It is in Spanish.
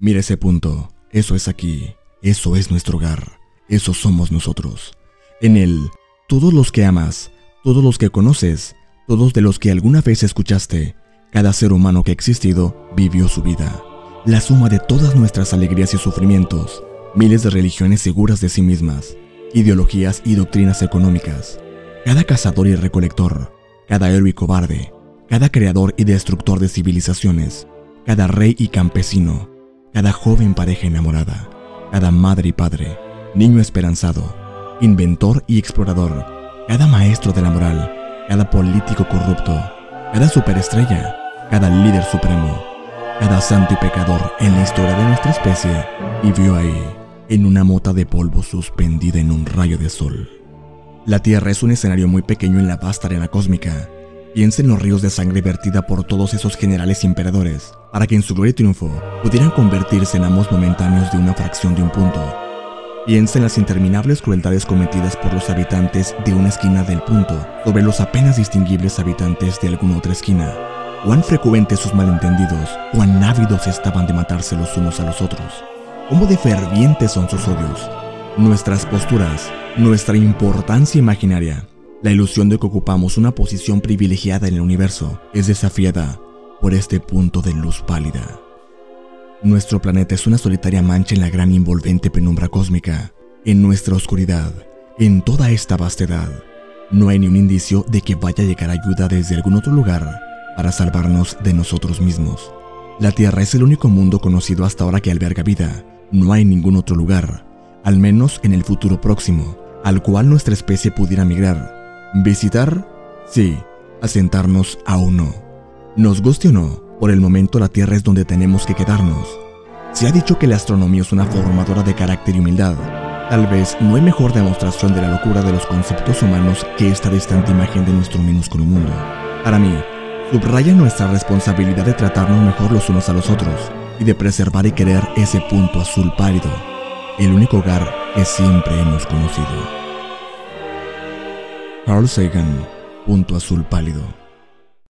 Mira ese punto, eso es aquí, eso es nuestro hogar, eso somos nosotros. En él, todos los que amas, todos los que conoces, todos de los que alguna vez escuchaste, cada ser humano que ha existido vivió su vida. La suma de todas nuestras alegrías y sufrimientos, miles de religiones seguras de sí mismas, ideologías y doctrinas económicas, cada cazador y recolector, cada héroe y cobarde, cada creador y destructor de civilizaciones, cada rey y campesino, cada joven pareja enamorada, cada madre y padre, niño esperanzado, inventor y explorador, cada maestro de la moral, cada político corrupto, cada superestrella, cada líder supremo, cada santo y pecador en la historia de nuestra especie vivió ahí, en una mota de polvo suspendida en un rayo de sol. La Tierra es un escenario muy pequeño en la vasta arena cósmica, Piensa en los ríos de sangre vertida por todos esos generales y emperadores, para que en su gloria triunfo pudieran convertirse en amos momentáneos de una fracción de un punto. Piensa en las interminables crueldades cometidas por los habitantes de una esquina del punto sobre los apenas distinguibles habitantes de alguna otra esquina. Cuán frecuentes sus malentendidos, cuán ávidos estaban de matarse los unos a los otros. Cómo de fervientes son sus odios. Nuestras posturas, nuestra importancia imaginaria, la ilusión de que ocupamos una posición privilegiada en el universo es desafiada por este punto de luz pálida. Nuestro planeta es una solitaria mancha en la gran envolvente penumbra cósmica. En nuestra oscuridad, en toda esta vastedad, no hay ni un indicio de que vaya a llegar ayuda desde algún otro lugar para salvarnos de nosotros mismos. La Tierra es el único mundo conocido hasta ahora que alberga vida. No hay ningún otro lugar, al menos en el futuro próximo, al cual nuestra especie pudiera migrar ¿Visitar? Sí. Asentarnos aún no. Nos guste o no, por el momento la Tierra es donde tenemos que quedarnos. Se ha dicho que la astronomía es una formadora de carácter y humildad. Tal vez no hay mejor demostración de la locura de los conceptos humanos que esta distante imagen de nuestro minúsculo mundo. Para mí, subraya nuestra responsabilidad de tratarnos mejor los unos a los otros y de preservar y querer ese punto azul pálido, el único hogar que siempre hemos conocido. Carl Sagan, punto azul pálido.